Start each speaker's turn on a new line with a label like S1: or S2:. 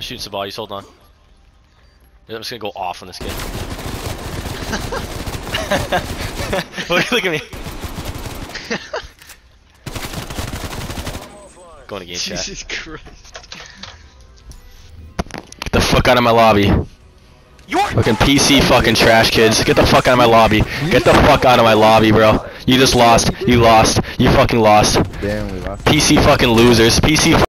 S1: I'm shooting some ball. You hold on. I'm just gonna go off on this kid. look, look at me. Going against. chat.
S2: Jesus Christ.
S1: Get the fuck out of my lobby. You're Fucking PC fucking trash kids. Get the fuck out of my lobby. Get the fuck out of my lobby, bro. You just lost. You lost. You fucking lost.
S3: Damn, we lost.
S1: PC fucking losers. PC